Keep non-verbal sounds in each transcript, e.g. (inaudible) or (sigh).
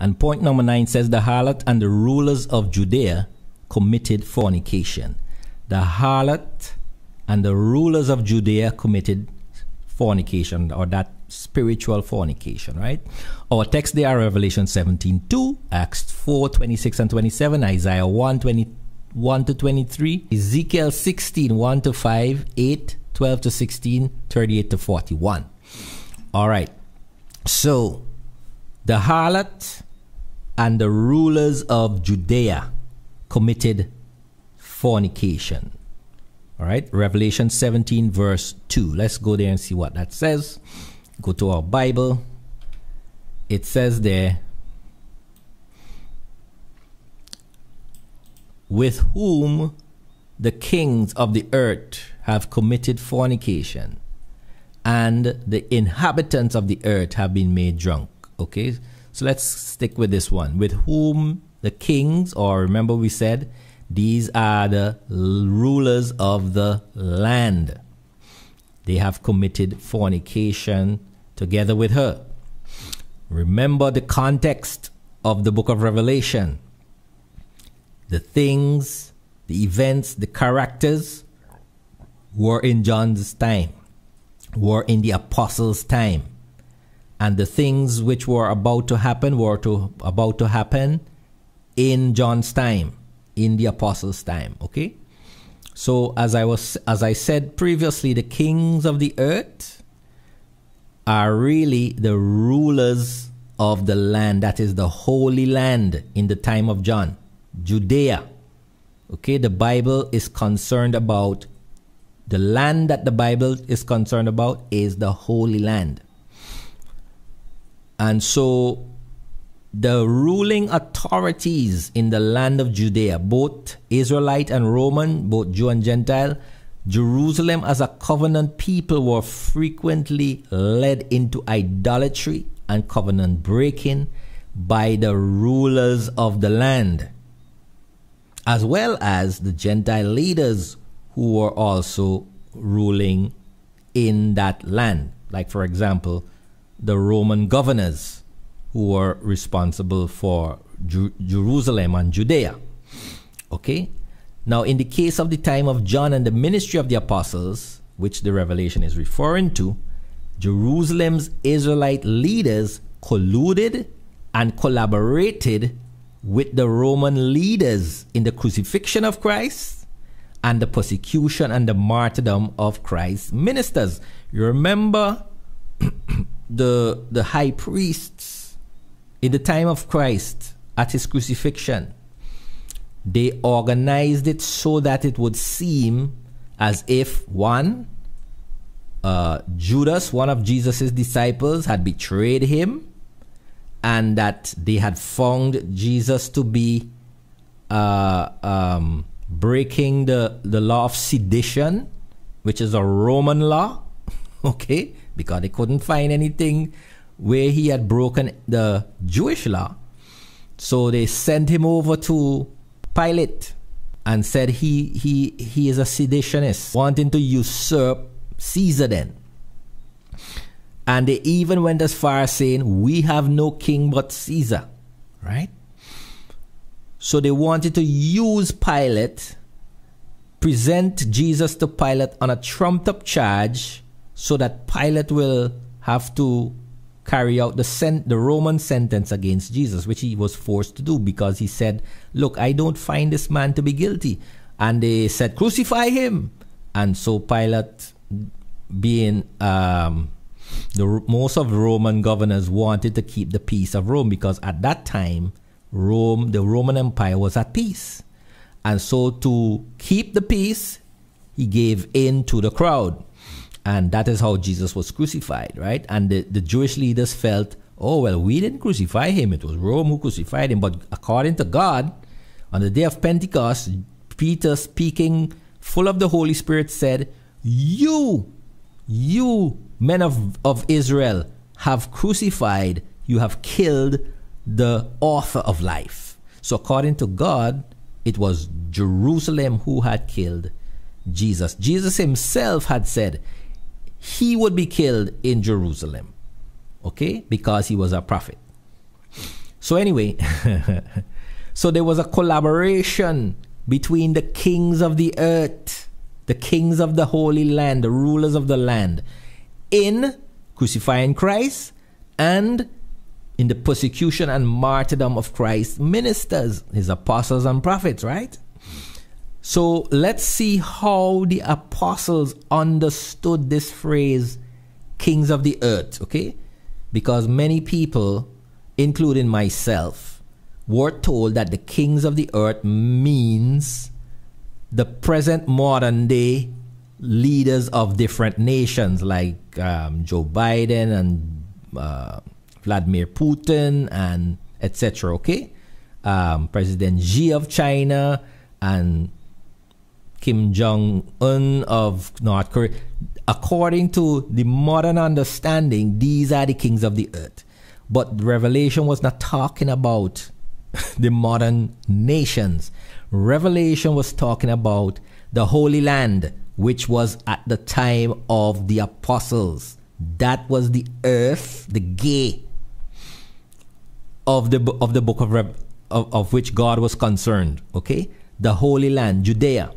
And point number nine says the harlot and the rulers of Judea committed fornication. The harlot and the rulers of Judea committed fornication or that spiritual fornication, right? Our text there are Revelation 17 2, Acts 4 26 and 27, Isaiah 1 21 to 23, Ezekiel 16 1 to 5, 8 12 to 16, 38 to 41. All right. So the harlot and the rulers of Judea committed fornication. All right, Revelation 17, verse 2. Let's go there and see what that says. Go to our Bible. It says there, with whom the kings of the earth have committed fornication, and the inhabitants of the earth have been made drunk. Okay, so let's stick with this one. With whom the kings, or remember we said, these are the rulers of the land. They have committed fornication together with her. Remember the context of the book of Revelation. The things, the events, the characters were in John's time, were in the apostles' time. And the things which were about to happen were to, about to happen in John's time in the apostles' time. Okay? So as I was as I said previously, the kings of the earth are really the rulers of the land, that is the holy land in the time of John, Judea. Okay, the Bible is concerned about the land that the Bible is concerned about is the Holy Land. And so the ruling authorities in the land of Judea, both Israelite and Roman, both Jew and Gentile, Jerusalem as a covenant people were frequently led into idolatry and covenant breaking by the rulers of the land, as well as the Gentile leaders who were also ruling in that land. Like, for example, the Roman governors who were responsible for Ju- Jerusalem and Judea. Okay? Now, in the case of the time of John and the ministry of the apostles, which the revelation is referring to, Jerusalem's Israelite leaders colluded and collaborated with the Roman leaders in the crucifixion of Christ and the persecution and the martyrdom of Christ's ministers. You remember the, the high priests in the time of Christ, at his crucifixion, they organized it so that it would seem as if one, uh, Judas, one of Jesus's disciples, had betrayed him, and that they had found Jesus to be uh, um, breaking the, the law of sedition, which is a Roman law, (laughs) okay, because they couldn't find anything where he had broken the Jewish law. So they sent him over to Pilate and said he, he, he is a seditionist, wanting to usurp Caesar then. And they even went as far as saying, We have no king but Caesar, right? So they wanted to use Pilate, present Jesus to Pilate on a trumped up charge so that Pilate will have to carry out the the Roman sentence against Jesus, which he was forced to do because he said, "Look, I don't find this man to be guilty," and they said, "Crucify him." And so Pilate, being um, the most of the Roman governors wanted to keep the peace of Rome because at that time Rome, the Roman Empire, was at peace, and so to keep the peace, he gave in to the crowd. And that is how Jesus was crucified, right? And the, the Jewish leaders felt, oh, well, we didn't crucify him. It was Rome who crucified him. But according to God, on the day of Pentecost, Peter, speaking full of the Holy Spirit, said, You, you men of, of Israel, have crucified, you have killed the author of life. So, according to God, it was Jerusalem who had killed Jesus. Jesus himself had said, he would be killed in Jerusalem. Okay? Because he was a prophet. So, anyway, (laughs) so there was a collaboration between the kings of the earth, the kings of the Holy Land, the rulers of the land, in crucifying Christ and in the persecution and martyrdom of Christ's ministers, his apostles and prophets, right? So let's see how the apostles understood this phrase, kings of the earth, okay? Because many people, including myself, were told that the kings of the earth means the present modern day leaders of different nations like um, Joe Biden and uh, Vladimir Putin and etc. Okay, um, President Xi of China and Kim Jong Un of North Korea. According to the modern understanding, these are the kings of the earth. But Revelation was not talking about (laughs) the modern nations. Revelation was talking about the Holy Land, which was at the time of the apostles. That was the earth, the gay of the of the book of, Rev, of of which God was concerned. Okay, the Holy Land, Judea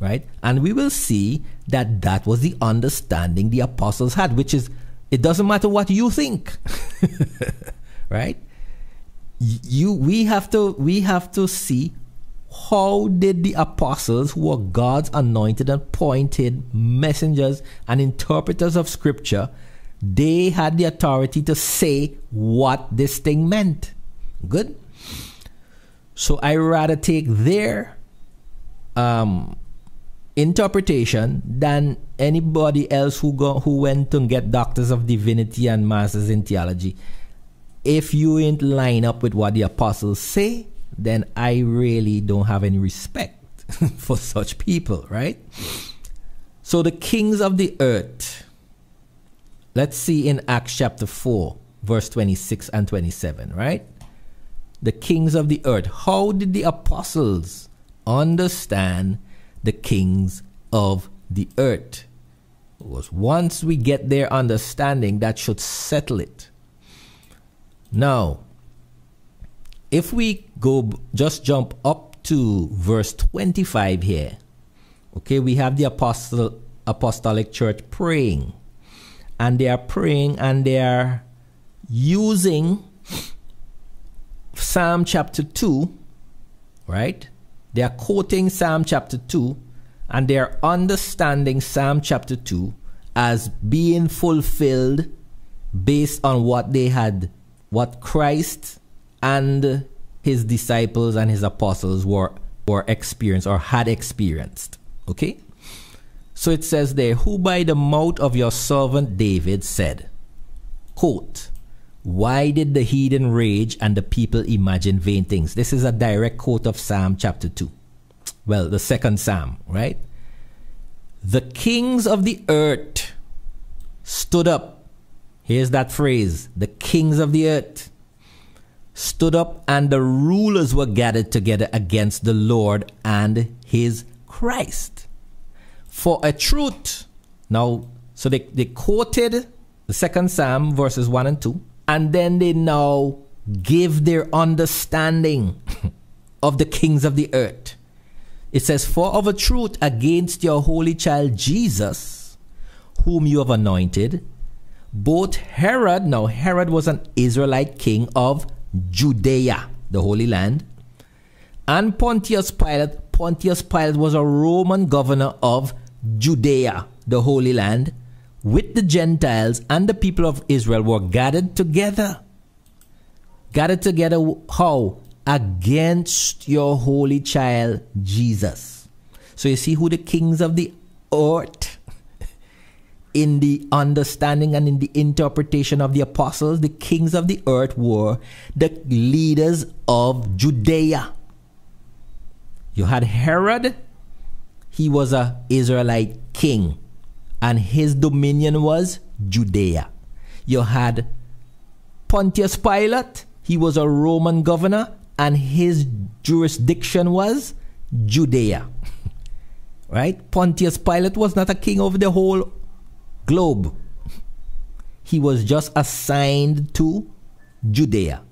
right? And we will see that that was the understanding the apostles had, which is it doesn't matter what you think, (laughs) right? You we have to we have to see how did the apostles who were God's anointed and appointed messengers and interpreters of scripture they had the authority to say what this thing meant good so i rather take their um, interpretation than anybody else who go who went to get doctors of divinity and masters in theology. If you ain't line up with what the apostles say, then I really don't have any respect (laughs) for such people, right? So the kings of the earth. Let's see in Acts chapter 4, verse 26 and 27, right? The kings of the earth. How did the apostles understand the kings of the earth. Because once we get their understanding, that should settle it. Now, if we go just jump up to verse 25 here, okay, we have the apostle, apostolic church praying. And they are praying and they are using Psalm chapter 2, right? They are quoting Psalm chapter 2 and they are understanding Psalm chapter 2 as being fulfilled based on what they had, what Christ and his disciples and his apostles were, were experienced or had experienced. Okay? So it says there, who by the mouth of your servant David said, quote, why did the heathen rage and the people imagine vain things? This is a direct quote of Psalm chapter 2. Well, the second Psalm, right? The kings of the earth stood up. Here's that phrase the kings of the earth stood up, and the rulers were gathered together against the Lord and his Christ. For a truth. Now, so they, they quoted the second Psalm, verses 1 and 2 and then they now give their understanding (laughs) of the kings of the earth. It says, For of a truth against your holy child Jesus, whom you have anointed, both Herod, now Herod was an Israelite king of Judea, the Holy Land, and Pontius Pilate. Pontius Pilate was a Roman governor of Judea, the Holy Land, with the Gentiles and the people of Israel were gathered together. Gathered together how? Against your holy child Jesus. So you see who the kings of the earth (laughs) in the understanding and in the interpretation of the apostles, the kings of the earth were the leaders of Judea. You had Herod, he was a Israelite king and his dominion was Judea. You had Pontius Pilate, he was a Roman governor, and his jurisdiction was Judea. (laughs) right? Pontius Pilate was not a king over the whole globe, he was just assigned to Judea.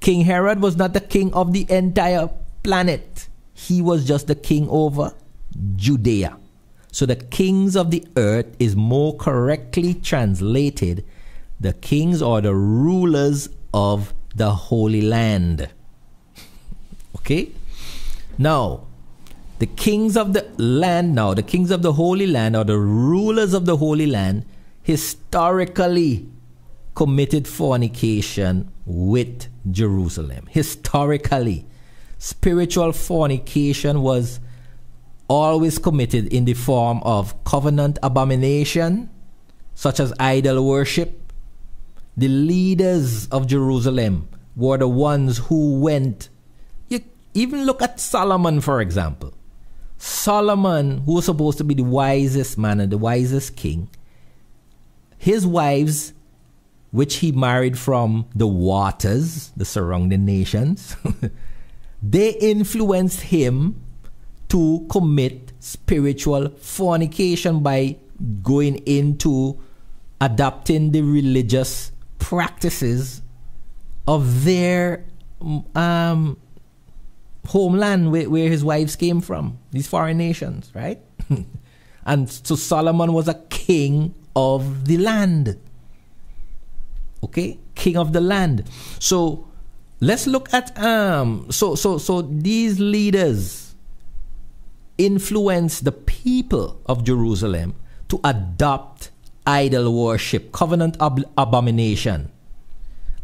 King Herod was not the king of the entire planet, he was just the king over Judea. So the kings of the earth is more correctly translated the kings or the rulers of the Holy Land. Okay? Now, the kings of the land now, the kings of the Holy Land or the rulers of the Holy Land historically committed fornication with Jerusalem. Historically, spiritual fornication was always committed in the form of covenant abomination, such as idol worship. The leaders of Jerusalem were the ones who went. You even look at Solomon, for example. Solomon, who was supposed to be the wisest man and the wisest king, his wives which he married from the waters, the surrounding nations, (laughs) they influenced him to commit spiritual fornication by going into adopting the religious practices of their um, homeland where, where his wives came from, these foreign nations, right? (laughs) and so Solomon was a king of the land. Okay? King of the land. So let's look at um so so so these leaders influence the people of Jerusalem to adopt idol worship covenant ab- abomination.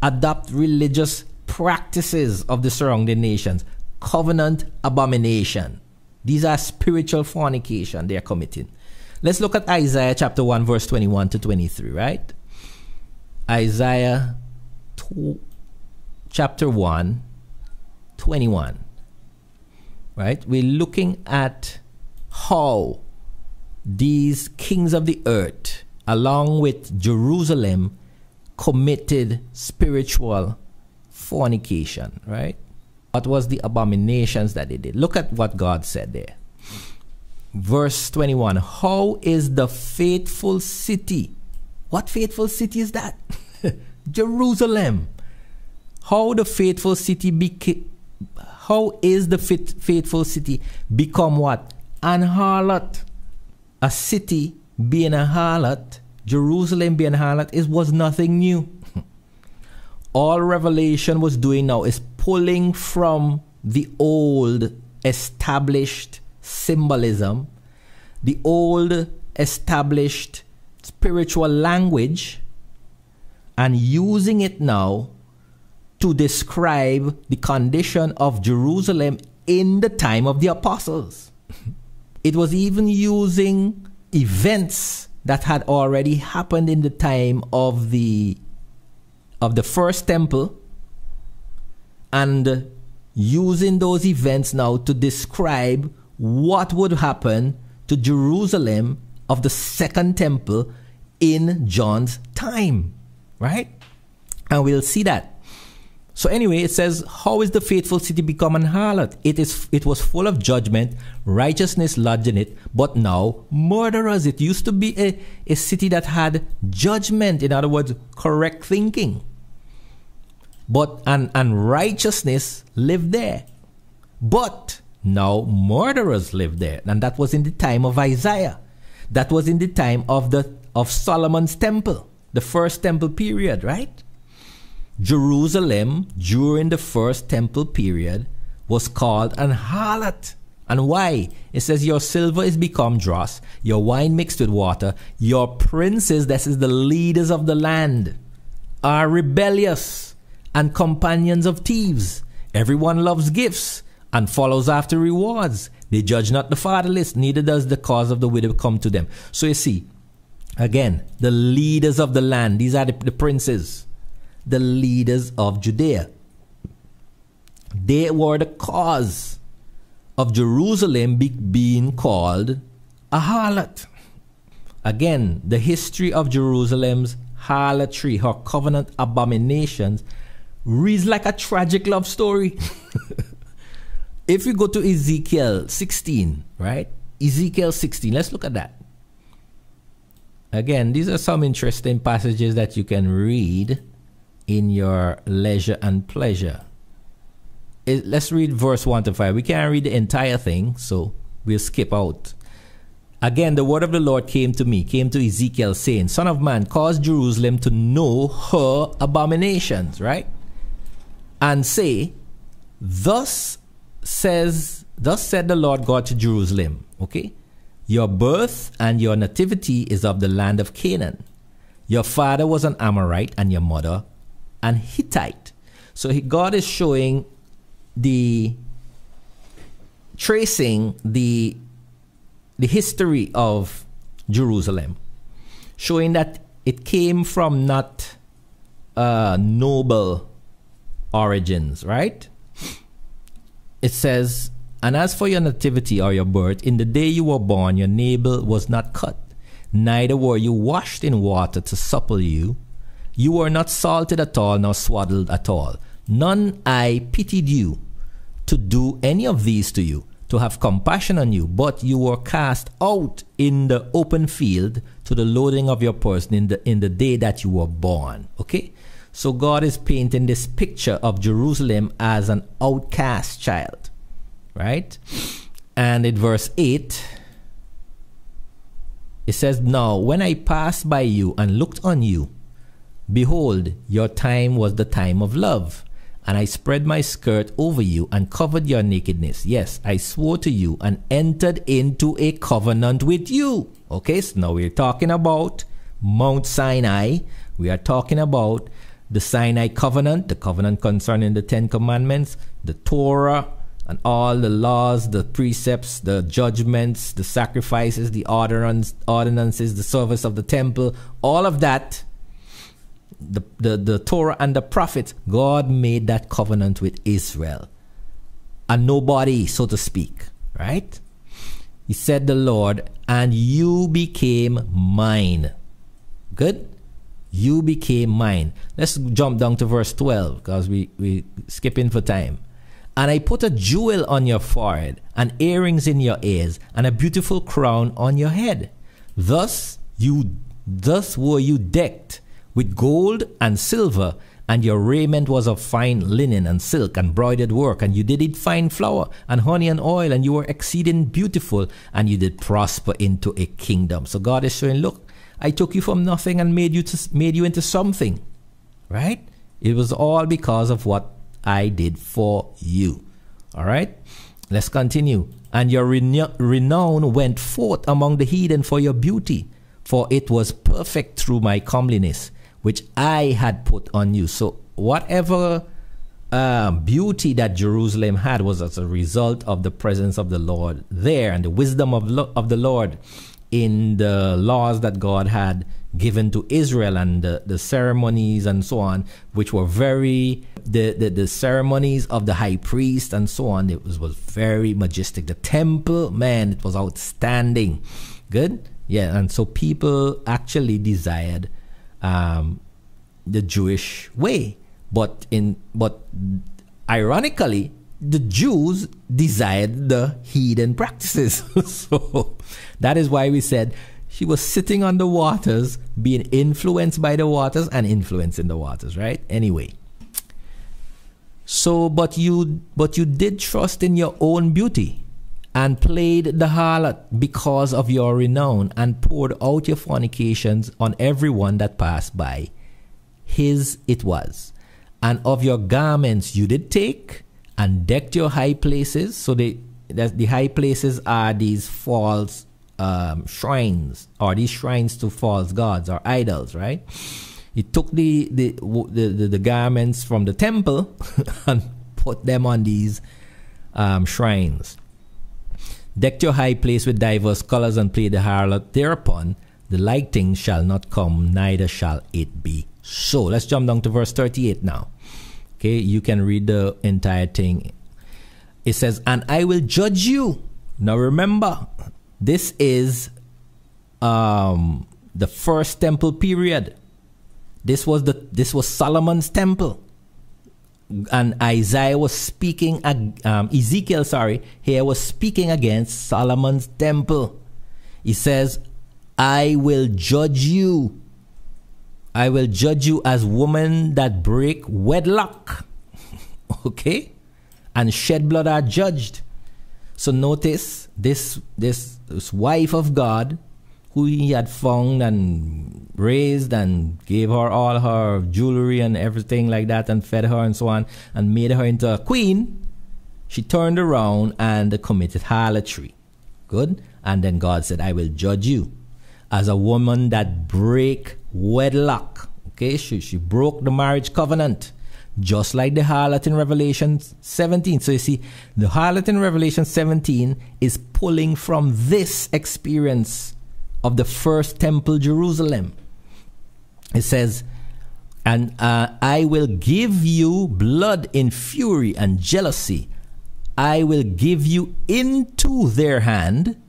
Adopt religious practices of the surrounding nations covenant abomination. These are spiritual fornication they are committing. Let's look at Isaiah chapter 1 verse 21 to 23 right? Isaiah two, chapter 1, 21. Right? We're looking at how these kings of the earth, along with Jerusalem, committed spiritual fornication, right? What was the abominations that they did? Look at what God said there. Verse 21 How is the faithful city what faithful city is that? (laughs) Jerusalem. How the faithful city became how is the fit, faithful city become what? An harlot. A city being a harlot, Jerusalem being a harlot, is was nothing new. (laughs) All Revelation was doing now is pulling from the old established symbolism, the old established spiritual language and using it now to describe the condition of Jerusalem in the time of the apostles. it was even using events that had already happened in the time of the of the first temple and using those events now to describe what would happen to Jerusalem of the second temple in John's time, right? And we'll see that. So anyway, it says, "How is the faithful city become an harlot? It is. It was full of judgment, righteousness lodged in it, but now murderers. It used to be a, a city that had judgment. In other words, correct thinking. But and and righteousness lived there, but now murderers live there, and that was in the time of Isaiah. That was in the time of the of Solomon's temple, the first temple period, right? Jerusalem during the first temple period was called an harlot. And why? It says, Your silver is become dross, your wine mixed with water, your princes, this is the leaders of the land, are rebellious and companions of thieves. Everyone loves gifts and follows after rewards. They judge not the fatherless, neither does the cause of the widow come to them. So you see, again, the leaders of the land, these are the, the princes, the leaders of Judea. They were the cause of Jerusalem be, being called a harlot. Again, the history of Jerusalem's harlotry, her covenant abominations, reads like a tragic love story. (laughs) if we go to Ezekiel 16, right? Ezekiel 16, let's look at that. Again, these are some interesting passages that you can read in your leisure and pleasure. it, let's read verse 1 to 5. We can't read the entire thing, so we'll skip out. Again, the word of the Lord came to me, came to Ezekiel, saying, Son of man, cause Jerusalem to know her abominations, right? And say, Thus says, Thus said the Lord God to Jerusalem, okay? Your birth and your nativity is of the land of Canaan. Your father was an Amorite and your mother an Hittite. So he, God is showing the tracing the the history of Jerusalem, showing that it came from not uh, noble origins, right? It says, And as for your nativity or your birth, in the day you were born, your navel was not cut, neither were you washed in water to supple you. You were not salted at all, nor swaddled at all. None I pitied you to do any of these to you, to have compassion on you, but you were cast out in the open field to the loading of your person in the in the day that you were born. Okay? So God is painting this picture of Jerusalem as an outcast child. Right? And in verse 8, it says, Now when I passed by you and looked on you, behold, your time was the time of love and I spread my skirt over you and covered your nakedness. Yes, I swore to you and entered into a covenant with you. Okay, so now we're talking about Mount Sinai. We are talking about the Sinai covenant, the covenant concerning the Ten Commandments, the Torah, and all the laws, the precepts, the judgments, the sacrifices, the ordinances, the service of the temple, all of that the, the, the Torah and the prophets, God made that covenant with Israel. And nobody, so to speak, right? He said, The Lord, and you became mine. Good? You became mine. Let's jump down to verse 12 because we, we skipping for time. And I put a jewel on your forehead, and earrings in your ears, and a beautiful crown on your head. Thus you thus were you decked with gold and silver, and your raiment was of fine linen and silk and broidered work, and you did eat fine flour and honey and oil, and you were exceeding beautiful, and you did prosper into a kingdom. So God is showing, look, I took you from nothing and made you to, made you into something, right? It was all because of what I did for you. All right, let's continue. And your renown went forth among the heathen for your beauty, for it was perfect through my comeliness which I had put on you. So whatever um, beauty that Jerusalem had was as a result of the presence of the Lord there and the wisdom of, of the Lord in the laws that God had given to Israel and the, the ceremonies and so on, which were very, the, the, the ceremonies of the high priest and so on, it was, was very majestic. The temple, man, it was outstanding. Good? Yeah, and so people actually desired um, the Jewish way. But in but ironically, the Jews desired the heathen practices. (laughs) so that is why we said she was sitting on the waters, being influenced by the waters and influencing the waters, right? Anyway. So but you but you did trust in your own beauty and played the harlot because of your renown, and poured out your fornications on everyone that passed by. His it was. And of your garments you did take, and decked your high places. So the, the high places are these false um, shrines, or these shrines to false gods or idols, right? He took the, the, the, the, the garments from the temple (laughs) and put them on these um, shrines. Deck your high place with diverse colors and play the harlot thereupon. The lighting shall not come, neither shall it be so. Let's jump down to verse 38 now. Okay, you can read the entire thing. It says, And I will judge you. Now remember, this is um, the first temple period. This was the this was Solomon's temple and Isaiah was speaking, um, Ezekiel, sorry, here was speaking against Solomon's temple. He says, I will judge you. I will judge you as women that break wedlock. (laughs) okay? and shed blood are judged. So notice this this, this wife of God who he had found and raised and gave her all her jewelry and everything like that and fed her and so on and made her into a queen, she turned around and committed harlotry. Good? And then God said, I will judge you as a woman that break wedlock. Okay, she, she broke the marriage covenant. Just like the harlot in Revelation 17. So you see, the harlot in Revelation 17 is pulling from this experience of the first temple, Jerusalem. It says, And uh, I will give you blood in fury and jealousy. I will give you into their hand,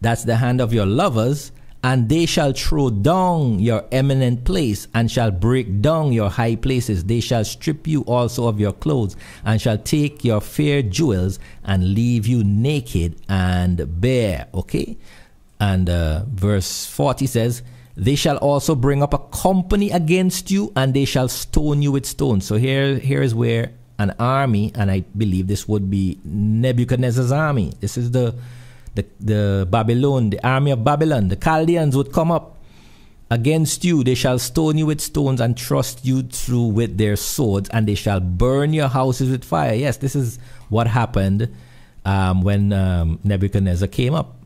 that's the hand of your lovers, and they shall throw down your eminent place and shall break down your high places. They shall strip you also of your clothes and shall take your fair jewels and leave you naked and bare. Okay? And uh, verse 40 says, They shall also bring up a company against you, and they shall stone you with stones. So here, here is where an army, and I believe this would be Nebuchadnezzar's army. This is the, the, the Babylon, the army of Babylon. The Chaldeans would come up against you. They shall stone you with stones and thrust you through with their swords, and they shall burn your houses with fire. Yes, this is what happened um, when um, Nebuchadnezzar came up,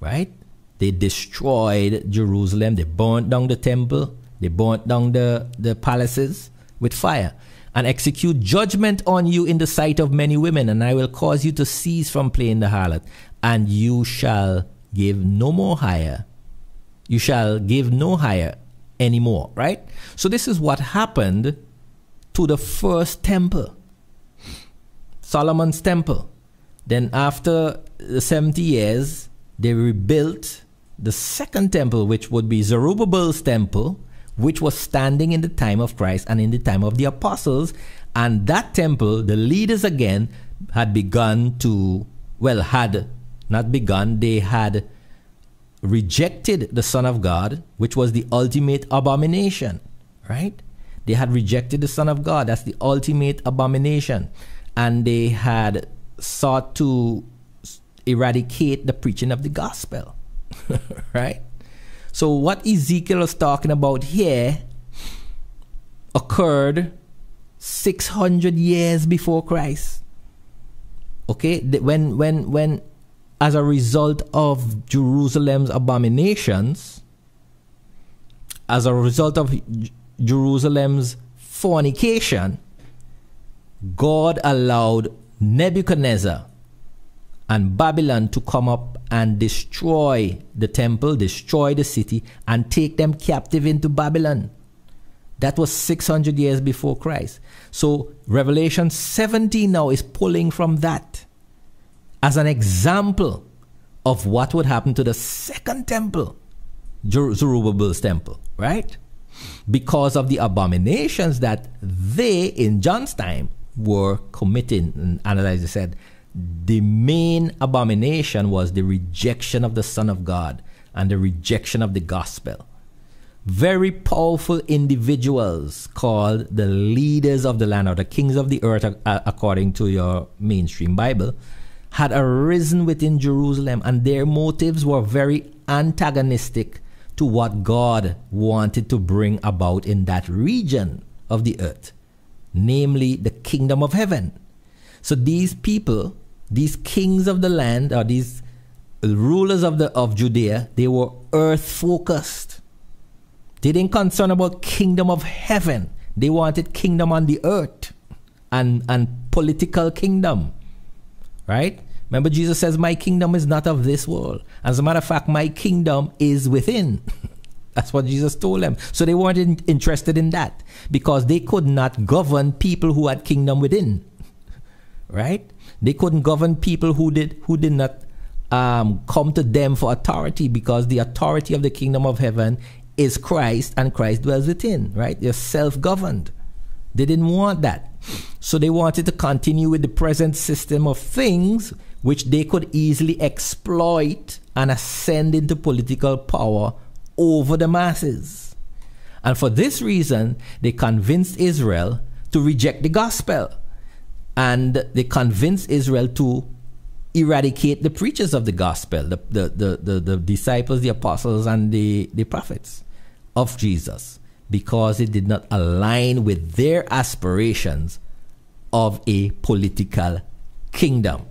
right? They destroyed Jerusalem. They burnt down the temple. They burnt down the, the palaces with fire and execute judgment on you in the sight of many women. And I will cause you to cease from playing the harlot. And you shall give no more hire. You shall give no hire anymore, right? So this is what happened to the first temple, Solomon's temple. Then after the 70 years, they rebuilt the second temple, which would be Zerubbabel's temple, which was standing in the time of Christ and in the time of the apostles. And that temple, the leaders again had begun to, well, had not begun, they had rejected the Son of God, which was the ultimate abomination, right? They had rejected the Son of God. That's the ultimate abomination. And they had sought to eradicate the preaching of the gospel. (laughs) right? So, what Ezekiel is talking about here occurred 600 years before Christ. Okay, when when when as a result of Jerusalem's abominations, as a result of Jerusalem's fornication, God allowed Nebuchadnezzar and Babylon to come up and destroy the temple, destroy the city, and take them captive into Babylon. That was 600 years before Christ. So Revelation 17 now is pulling from that as an example of what would happen to the second temple, Zerubbabel's temple, right? Because of the abominations that they, in John's time, were committing. And Analyzer said, the main abomination was the rejection of the Son of God and the rejection of the gospel. Very powerful individuals called the leaders of the land or the kings of the earth, according to your mainstream Bible, had arisen within Jerusalem, and their motives were very antagonistic to what God wanted to bring about in that region of the earth, namely the kingdom of heaven. So these people these kings of the land or these rulers of the of Judea, they were earth focused. They didn't concern about kingdom of heaven. They wanted kingdom on the earth and and political kingdom. Right? Remember Jesus says my kingdom is not of this world. As a matter of fact, my kingdom is within. (laughs) That's what Jesus told them. So they weren't in, interested in that because they could not govern people who had kingdom within. (laughs) Right? They couldn't govern people who did who did not um, come to them for authority because the authority of the kingdom of heaven is Christ and Christ dwells within, right? They're self governed. They didn't want that. So they wanted to continue with the present system of things which they could easily exploit and ascend into political power over the masses. And for this reason, they convinced Israel to reject the gospel and they convinced Israel to eradicate the preachers of the gospel, the, the, the, the, the disciples, the apostles, and the, the prophets of Jesus, because it did not align with their aspirations of a political kingdom.